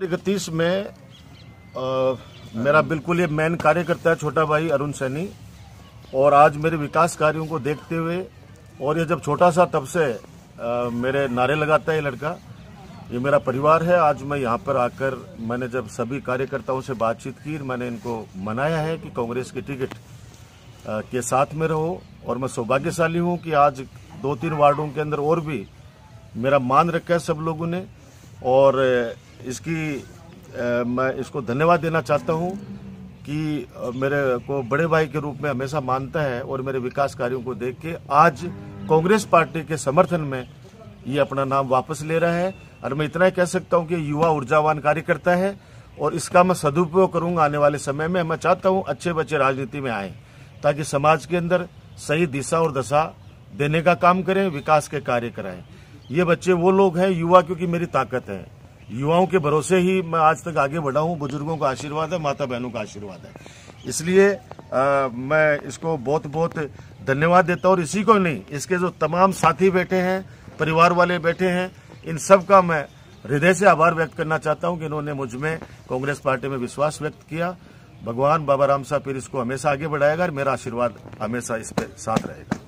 इकतीस में आ, मेरा बिल्कुल ये मेन कार्यकर्ता है छोटा भाई अरुण सैनी। और आज मेरे विकास कार्यों को देखते हुए और ये जब छोटा सा तब से आ, मेरे नारे लगाता है ये लड़का ये मेरा परिवार है। आज मैं यहाँ पर आकर मैंने जब सभी कार्यकर्ताओं से बातचीत की मैंने इनको मनाया है कि कांग्रेस की टिकट के साथ में रहो। और मैं सौभाग्यशाली हूँ कि आज दो तीन वार्डों के अंदर और भी मेरा मान रखा है सब लोगों ने। और इसकी आ, मैं इसको धन्यवाद देना चाहता हूँ कि मेरे को बड़े भाई के रूप में हमेशा मानता है और मेरे विकास कार्यों को देख के आज कांग्रेस पार्टी के समर्थन में ये अपना नाम वापस ले रहा है। और मैं इतना ही कह सकता हूँ कि युवा ऊर्जावान कार्यकर्ता है और इसका मैं सदुपयोग करूँगा आने वाले समय में। मैं चाहता हूँ अच्छे बच्चे राजनीति में आए ताकि समाज के अंदर सही दिशा और दशा देने का काम करें विकास के कार्य कराएँ। ये बच्चे वो लोग हैं युवा क्योंकि मेरी ताकत है। युवाओं के भरोसे ही मैं आज तक आगे बढ़ा हूँ। बुज़ुर्गों का आशीर्वाद है माता बहनों का आशीर्वाद है। इसलिए आ, मैं इसको बहुत बहुत धन्यवाद देता हूँ। और इसी को नहीं इसके जो तमाम साथी बैठे हैं परिवार वाले बैठे हैं इन सब का मैं हृदय से आभार व्यक्त करना चाहता हूँ कि इन्होंने मुझमें कांग्रेस पार्टी में विश्वास व्यक्त किया। भगवान बाबा राम साहब फिर इसको हमेशा आगे बढ़ाएगा और मेरा आशीर्वाद हमेशा इस पे साथ रहेगा।